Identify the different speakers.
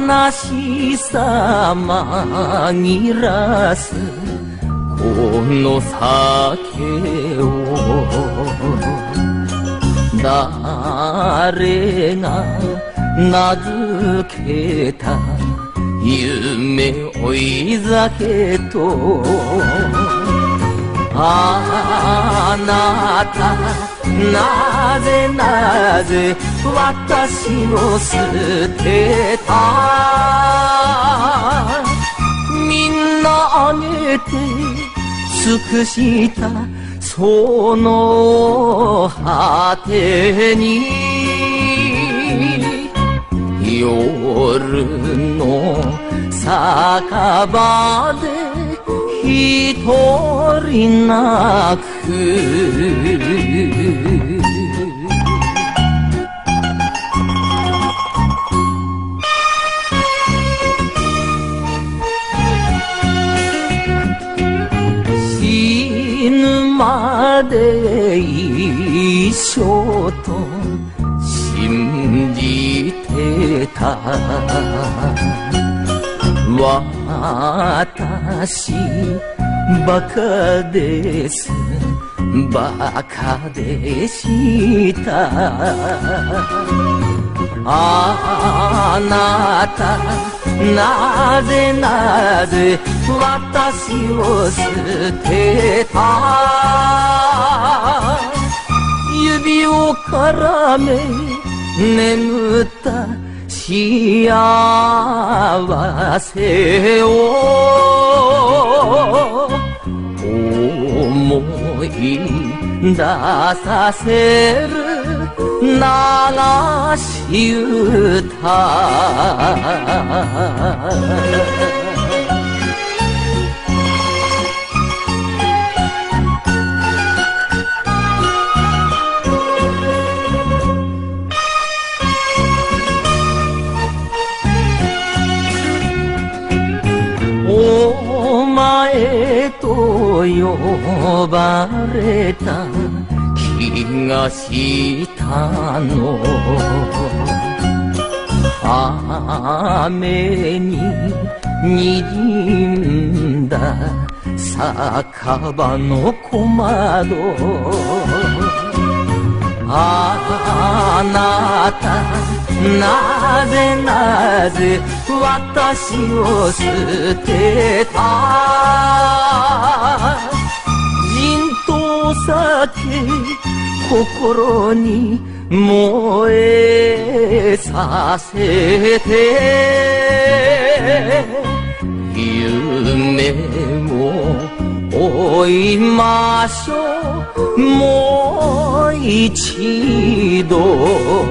Speaker 1: 神様にらすこの酒を誰が名付けた夢追い酒とあなたなぜなぜ私を捨てた。みんなあげて尽くしたその果てに夜の酒場で一人泣く。ぬまで一緒と信じてた。私バカです。バカでした。あなたなぜなぜ私を捨てた？指を絡め眠った幸せを思い出させる。流し歌お前と呼ばれた。気がしたの。雨に滲んだ酒場の小窓。あなたなぜなぜ私を捨てた？人と酒心に燃えさせて夢を追いましょう。もう一度。